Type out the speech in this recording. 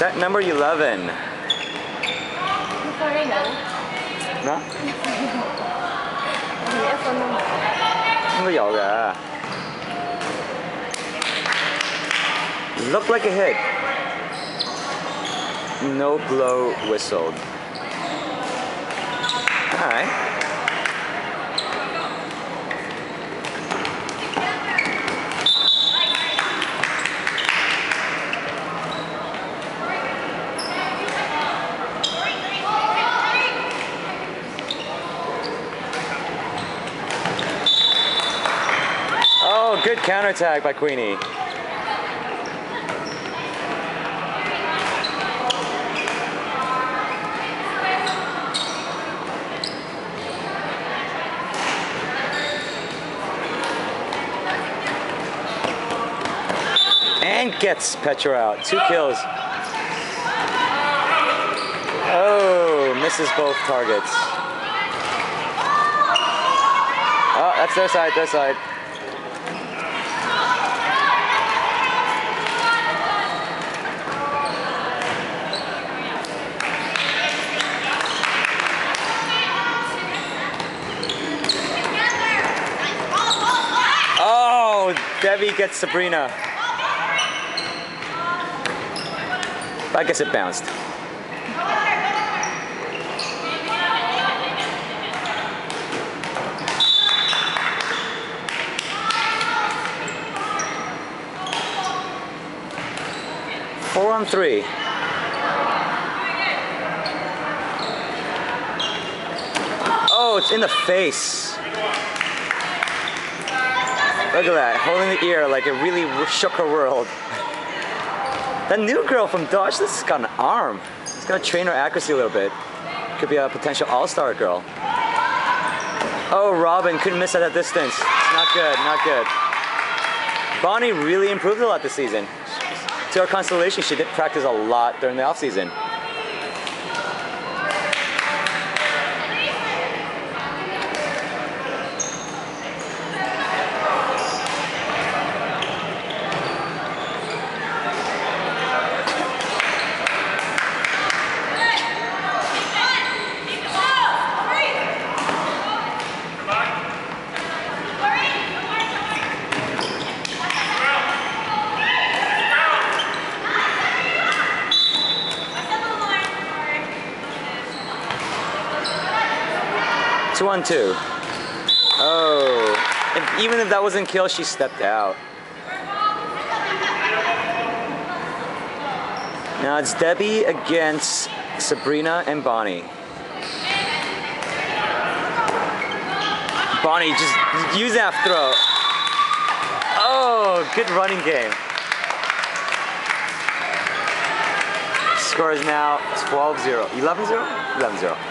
Set number 11. No. Look like a hit. No blow whistled. Alright. Good counterattack by Queenie. And gets Petra out. Two kills. Oh, misses both targets. Oh, that's their side, their side. Oh, Debbie gets Sabrina. I guess it bounced. Four on three. Oh, it's in the face. Look at that, holding the ear like it really shook her world. That new girl from Dodge This has got an arm. It's gonna train her accuracy a little bit. Could be a potential all-star girl. Oh, Robin couldn't miss at that distance. Not good, not good. Bonnie really improved a lot this season. To her consolation, she did practice a lot during the off-season. Two on two. Oh, if, even if that wasn't kill, she stepped out. Now it's Debbie against Sabrina and Bonnie. Bonnie, just use that throw. Oh, good running game. Score is now 12-0. 11-0? 11-0.